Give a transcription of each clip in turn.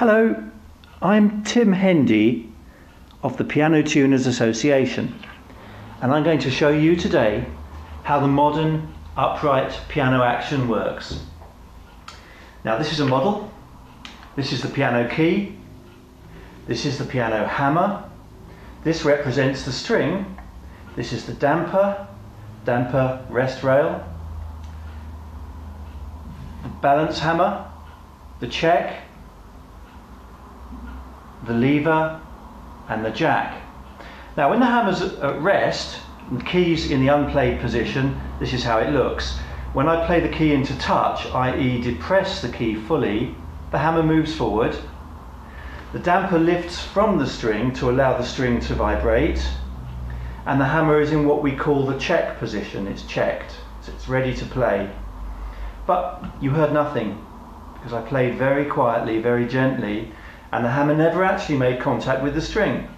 Hello, I'm Tim Hendy of the Piano Tuners Association and I'm going to show you today how the modern upright piano action works. Now this is a model, this is the piano key, this is the piano hammer, this represents the string, this is the damper, damper rest rail, the balance hammer, the check, the lever and the jack. Now when the hammer's at rest, the key's in the unplayed position, this is how it looks. When I play the key into touch, i.e. depress the key fully, the hammer moves forward. The damper lifts from the string to allow the string to vibrate. And the hammer is in what we call the check position, it's checked, so it's ready to play. But you heard nothing, because I played very quietly, very gently, and the hammer never actually made contact with the string.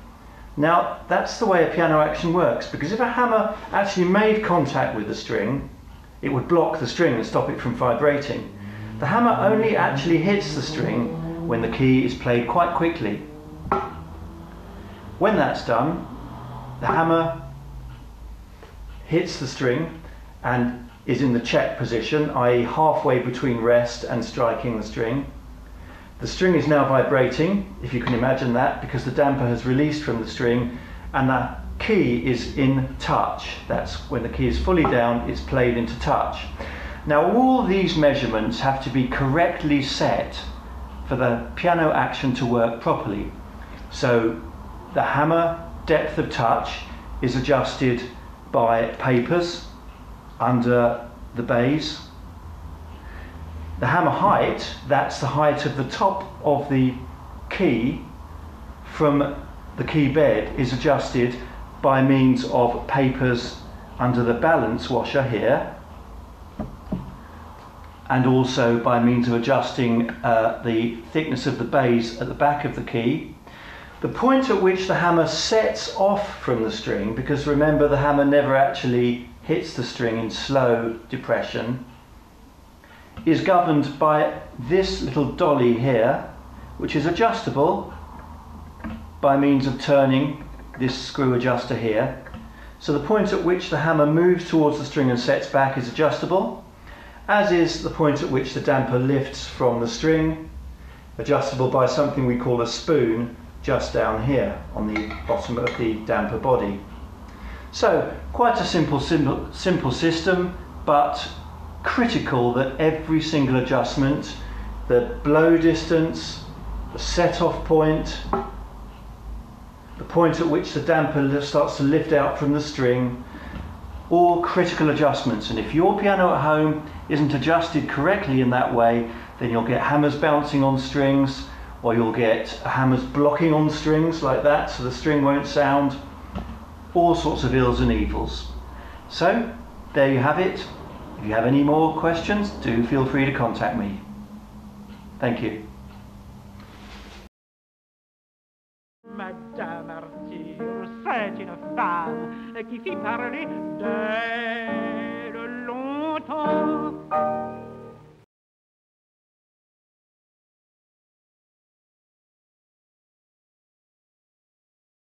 Now, that's the way a piano action works, because if a hammer actually made contact with the string, it would block the string and stop it from vibrating. The hammer only actually hits the string when the key is played quite quickly. When that's done, the hammer hits the string and is in the check position, i.e. halfway between rest and striking the string. The string is now vibrating, if you can imagine that, because the damper has released from the string and the key is in touch. That's when the key is fully down, it's played into touch. Now all these measurements have to be correctly set for the piano action to work properly. So the hammer depth of touch is adjusted by papers under the baize the hammer height, that's the height of the top of the key from the key bed is adjusted by means of papers under the balance washer here and also by means of adjusting uh, the thickness of the baize at the back of the key. The point at which the hammer sets off from the string, because remember the hammer never actually hits the string in slow depression, is governed by this little dolly here, which is adjustable by means of turning this screw adjuster here. So the point at which the hammer moves towards the string and sets back is adjustable, as is the point at which the damper lifts from the string, adjustable by something we call a spoon just down here on the bottom of the damper body. So quite a simple, simple, simple system, but critical that every single adjustment, the blow distance, the set off point, the point at which the damper starts to lift out from the string, all critical adjustments. And if your piano at home isn't adjusted correctly in that way, then you'll get hammers bouncing on strings, or you'll get hammers blocking on strings like that, so the string won't sound. All sorts of ills and evils. So, there you have it. If you have any more questions, do feel free to contact me. Thank you. Madame Arthur, c'est une femme qui fit parler d'elle longtemps.